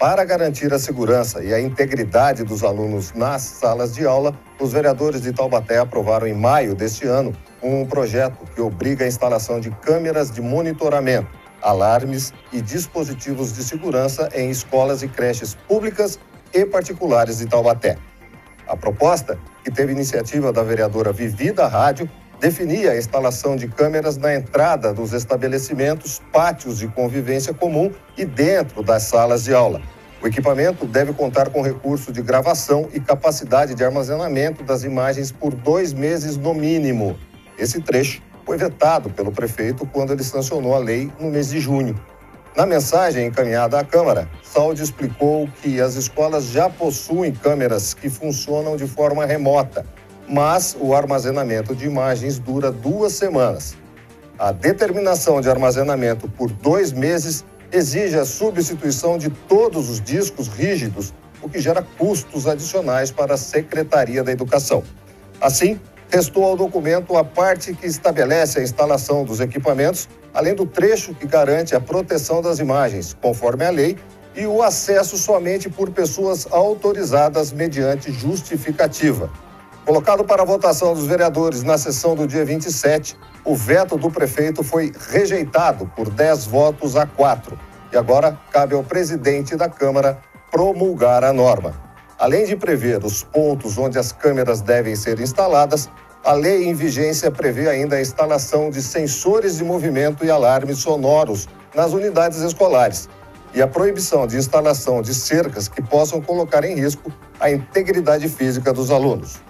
Para garantir a segurança e a integridade dos alunos nas salas de aula, os vereadores de Taubaté aprovaram em maio deste ano um projeto que obriga a instalação de câmeras de monitoramento, alarmes e dispositivos de segurança em escolas e creches públicas e particulares de Taubaté. A proposta, que teve iniciativa da vereadora Vivi da Rádio, definia a instalação de câmeras na entrada dos estabelecimentos, pátios de convivência comum e dentro das salas de aula. O equipamento deve contar com recurso de gravação e capacidade de armazenamento das imagens por dois meses no mínimo. Esse trecho foi vetado pelo prefeito quando ele sancionou a lei no mês de junho. Na mensagem encaminhada à Câmara, Saldi explicou que as escolas já possuem câmeras que funcionam de forma remota mas o armazenamento de imagens dura duas semanas. A determinação de armazenamento por dois meses exige a substituição de todos os discos rígidos, o que gera custos adicionais para a Secretaria da Educação. Assim, restou ao documento a parte que estabelece a instalação dos equipamentos, além do trecho que garante a proteção das imagens, conforme a lei, e o acesso somente por pessoas autorizadas mediante justificativa. Colocado para votação dos vereadores na sessão do dia 27, o veto do prefeito foi rejeitado por 10 votos a 4. E agora cabe ao presidente da Câmara promulgar a norma. Além de prever os pontos onde as câmeras devem ser instaladas, a lei em vigência prevê ainda a instalação de sensores de movimento e alarmes sonoros nas unidades escolares e a proibição de instalação de cercas que possam colocar em risco a integridade física dos alunos.